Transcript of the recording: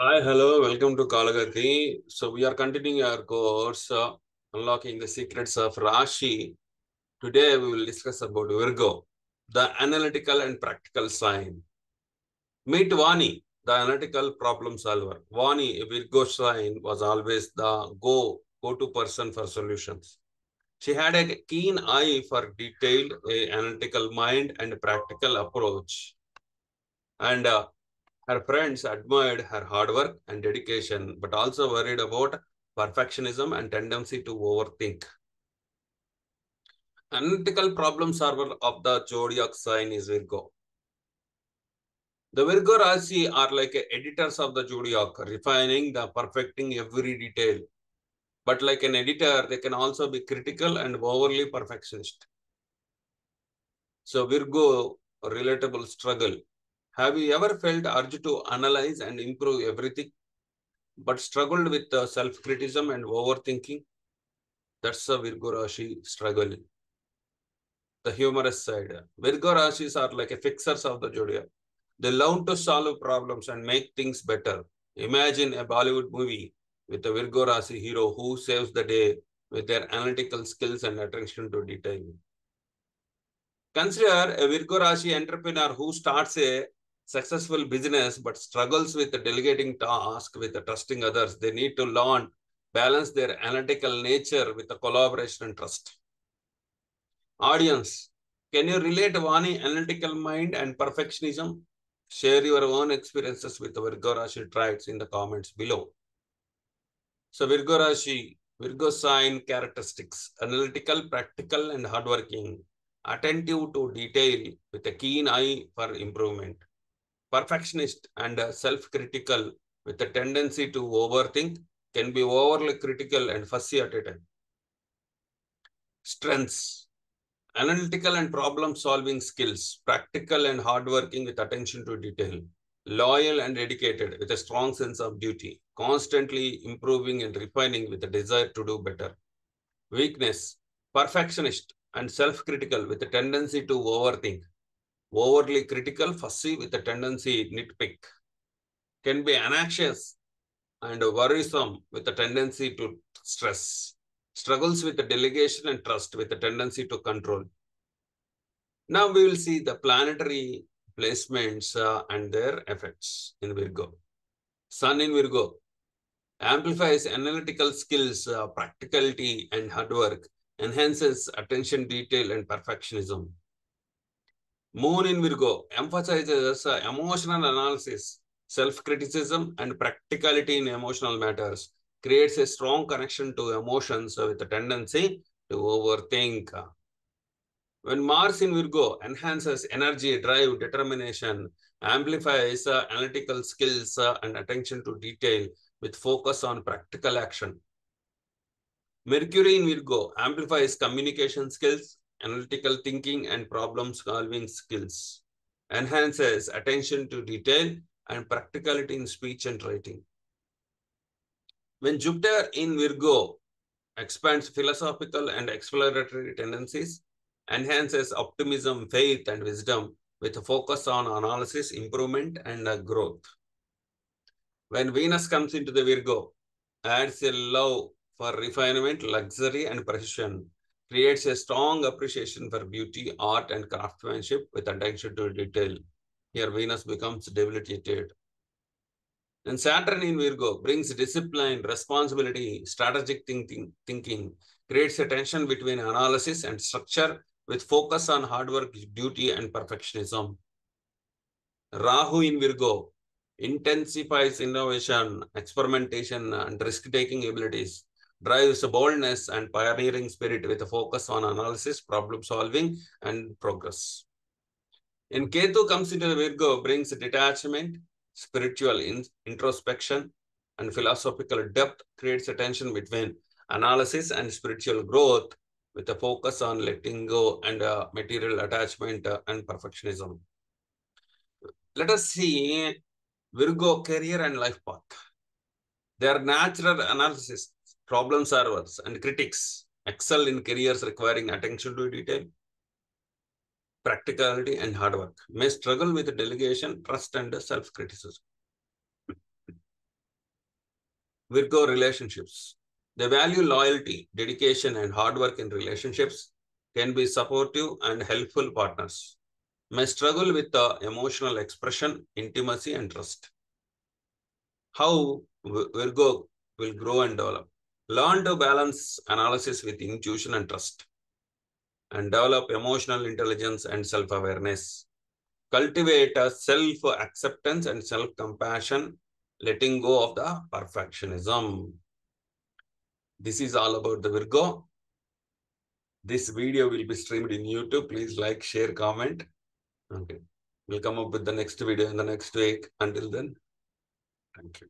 Hi, hello, welcome to Kaalagathi. So we are continuing our course, uh, Unlocking the Secrets of Rashi. Today we will discuss about Virgo, the analytical and practical sign. Meet Vani, the analytical problem solver. Vani, a Virgo sign, was always the go, go-to person for solutions. She had a keen eye for detailed, a analytical mind and practical approach. And uh, her friends admired her hard work and dedication, but also worried about perfectionism and tendency to overthink. Analytical problem solver of the zodiac sign is Virgo. The Virgo Rashi are like editors of the zodiac, refining the perfecting every detail. But like an editor, they can also be critical and overly perfectionist. So Virgo, relatable struggle. Have you ever felt urge to analyze and improve everything, but struggled with uh, self-criticism and overthinking? That's a Virgo Rashi struggle. The humorous side. Virgo Rashis are like a fixers of the zodiac. They love to solve problems and make things better. Imagine a Bollywood movie with a Virgo Rashi hero who saves the day with their analytical skills and attention to detail. Consider a Virgo Rashi entrepreneur who starts a successful business but struggles with delegating task with trusting others. They need to learn, balance their analytical nature with the collaboration and trust. Audience, can you relate Vani analytical mind and perfectionism? Share your own experiences with the Virgo Rashi traits in the comments below. So Virgo Rashi, Virgo sign characteristics, analytical, practical and hardworking, attentive to detail with a keen eye for improvement, perfectionist and uh, self-critical with a tendency to overthink, can be overly critical and fussy at a time. Strengths, analytical and problem solving skills, practical and hardworking with attention to detail, loyal and dedicated with a strong sense of duty, constantly improving and refining with a desire to do better. Weakness, perfectionist and self-critical with a tendency to overthink, overly critical, fussy with a tendency nitpick, can be anxious and worrisome with a tendency to stress, struggles with the delegation and trust with a tendency to control. Now we will see the planetary placements uh, and their effects in Virgo. Sun in Virgo amplifies analytical skills, uh, practicality, and hard work, enhances attention detail and perfectionism. Moon in Virgo emphasizes emotional analysis, self-criticism, and practicality in emotional matters, creates a strong connection to emotions with a tendency to overthink. When Mars in Virgo enhances energy, drive, determination, amplifies uh, analytical skills uh, and attention to detail with focus on practical action. Mercury in Virgo amplifies communication skills, analytical thinking, and problem solving skills, enhances attention to detail and practicality in speech and writing. When Jupiter in Virgo expands philosophical and exploratory tendencies, enhances optimism, faith, and wisdom with a focus on analysis, improvement, and uh, growth. When Venus comes into the Virgo, adds a love for refinement, luxury, and precision, creates a strong appreciation for beauty, art, and craftsmanship with attention to detail. Here, Venus becomes debilitated. And Saturn in Virgo brings discipline, responsibility, strategic thinking, thinking, creates a tension between analysis and structure with focus on hard work, duty, and perfectionism. Rahu in Virgo intensifies innovation, experimentation, and risk-taking abilities, drives boldness and pioneering spirit with a focus on analysis, problem solving, and progress. And Ketu comes into Virgo, brings detachment, spiritual in introspection, and philosophical depth, creates a tension between analysis and spiritual growth with a focus on letting go and uh, material attachment uh, and perfectionism. Let us see Virgo career and life path. Their natural analysis, problem solvers, and critics excel in careers requiring attention to detail, practicality, and hard work. May struggle with delegation, trust, and self-criticism. Virgo relationships. They value loyalty, dedication, and hard work in relationships, can be supportive and helpful partners, may struggle with the emotional expression, intimacy, and trust. How Virgo will grow and develop. Learn to balance analysis with intuition and trust, and develop emotional intelligence and self awareness. Cultivate a self acceptance and self compassion, letting go of the perfectionism. This is all about the Virgo. This video will be streamed in YouTube. Please like, share, comment. Okay. We'll come up with the next video in the next week. Until then, thank you.